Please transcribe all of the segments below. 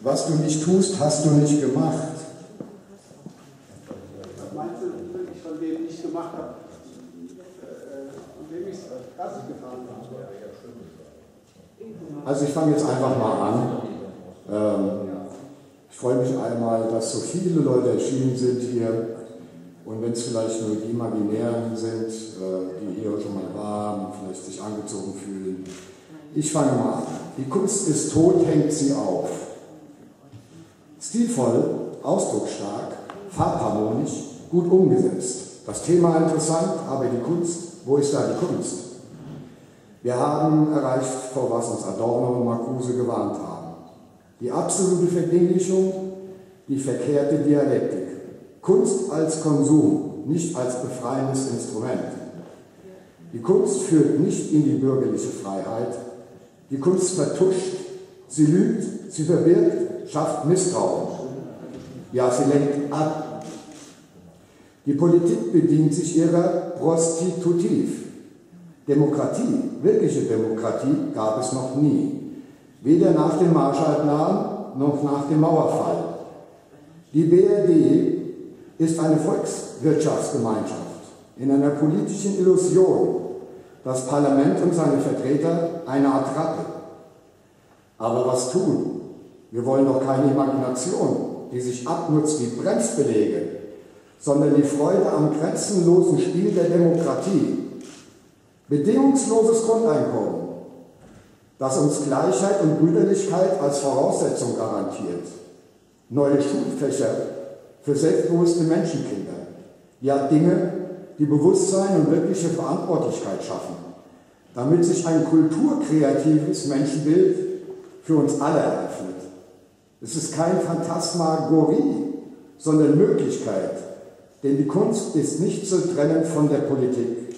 Was du nicht tust, hast du nicht gemacht. Was meinst du, wenn ich von dem nicht gemacht habe, äh, von dem ich es Gasse gefahren habe? Also ich fange jetzt einfach mal an. Ähm, ich freue mich einmal, dass so viele Leute erschienen sind hier. Und wenn es vielleicht nur die Imaginären sind, äh, die hier schon mal waren, vielleicht sich angezogen fühlen. Ich fange mal an. Die Kunst ist tot, hängt sie auf. Stilvoll, ausdrucksstark, farbharmonisch, gut umgesetzt. Das Thema interessant, aber die Kunst, wo ist da die Kunst? Wir haben erreicht, vor was uns Adorno und Marcuse gewarnt haben. Die absolute Verdinglichung, die verkehrte Dialektik. Kunst als Konsum, nicht als befreiendes Instrument. Die Kunst führt nicht in die bürgerliche Freiheit. Die Kunst vertuscht, sie lügt, sie verbirgt, schafft Misstrauen. Ja, sie lenkt ab. Die Politik bedient sich ihrer Prostitutiv. Demokratie, wirkliche Demokratie gab es noch nie. Weder nach dem Marshallplan noch nach dem Mauerfall. Die BRD ist eine Volkswirtschaftsgemeinschaft in einer politischen Illusion. Das Parlament und seine Vertreter eine Art Ratte. Aber was tun? Wir wollen doch keine Imagination, die sich abnutzt wie Bremsbelege, sondern die Freude am grenzenlosen Spiel der Demokratie. Bedingungsloses Grundeinkommen, das uns Gleichheit und Brüderlichkeit als Voraussetzung garantiert. Neue Schulfächer für selbstbewusste Menschenkinder. Ja, Dinge, die Bewusstsein und wirkliche Verantwortlichkeit schaffen, damit sich ein kulturkreatives Menschenbild für uns alle eröffnet. Es ist kein Phantasmagorie, sondern Möglichkeit, denn die Kunst ist nicht zu trennen von der Politik.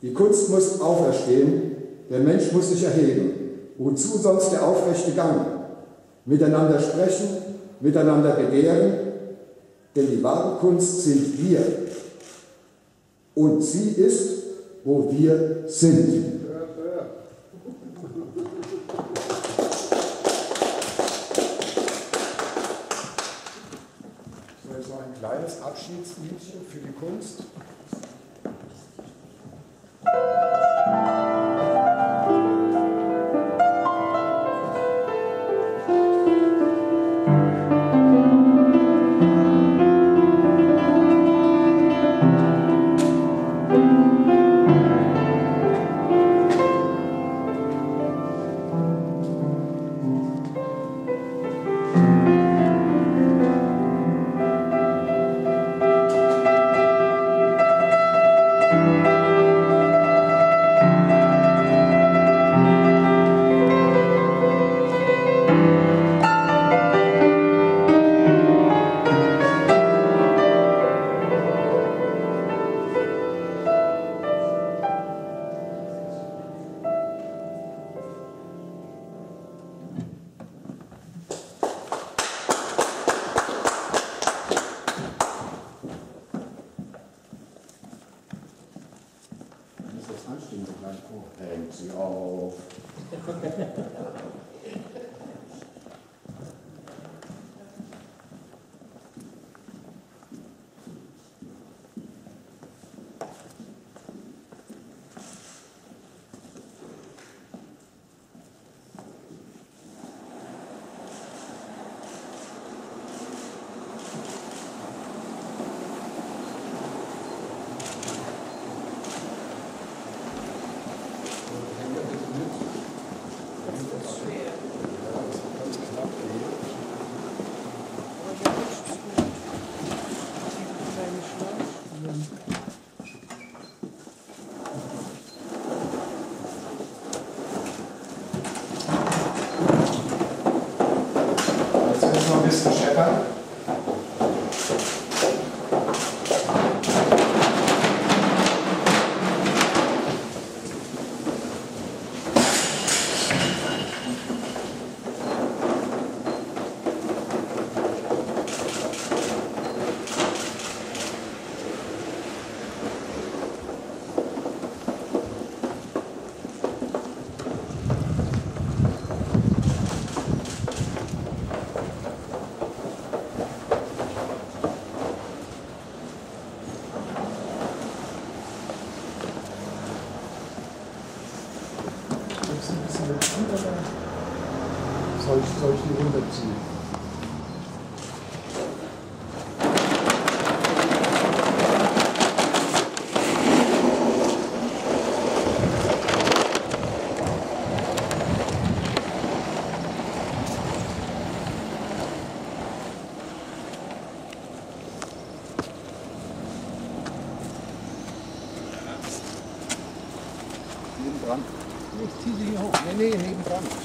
Die Kunst muss auferstehen, der Mensch muss sich erheben. Wozu sonst der aufrechte Gang? Miteinander sprechen, miteinander begehren, denn die wahre Kunst sind wir. Und sie ist, wo wir sind. So ein kleines Abschiedsliedchen für die Kunst. 次，那个，手手续问的急。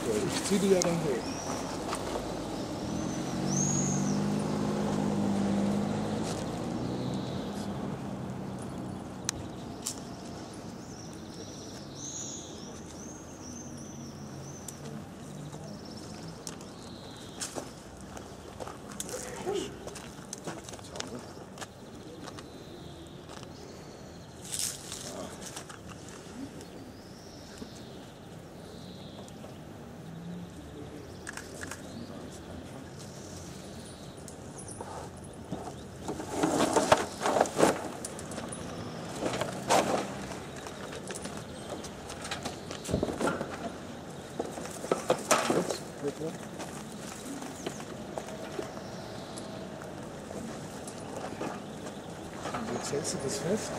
Nebendran. Ich ziehe die ja dann hoch. Jetzt, bitte. Und jetzt hältst das fest.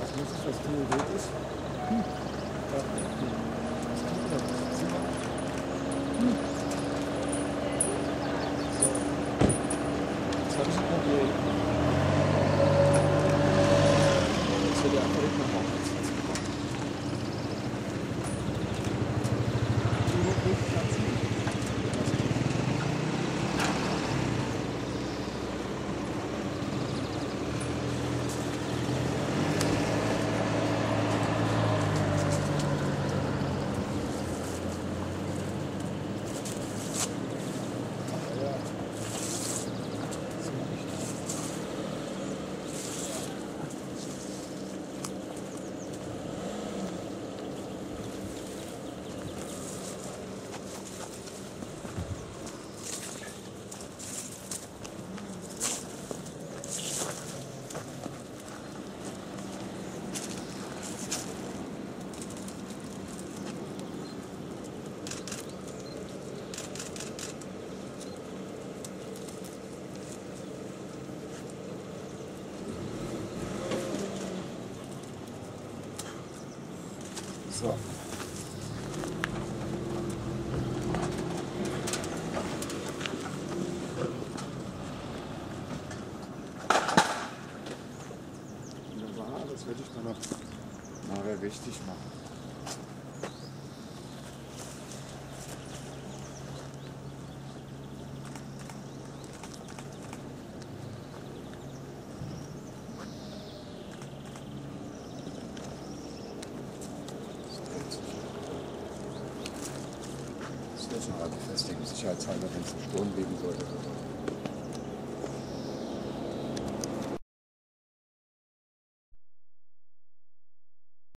Was muss ich, was du ist? Hm. Ja. Das kann ich nicht. Sieh mal. Hm. So. Jetzt habe ich ein Problem. Jetzt wird der einfach nicht mehr machen. Du musst platzen. Ja. So nicht. So. Wunderbar, das werde ich dann noch nachher richtig machen. Das dreht sich. Sicherheitshalber, wenn es einen Sturm geben sollte.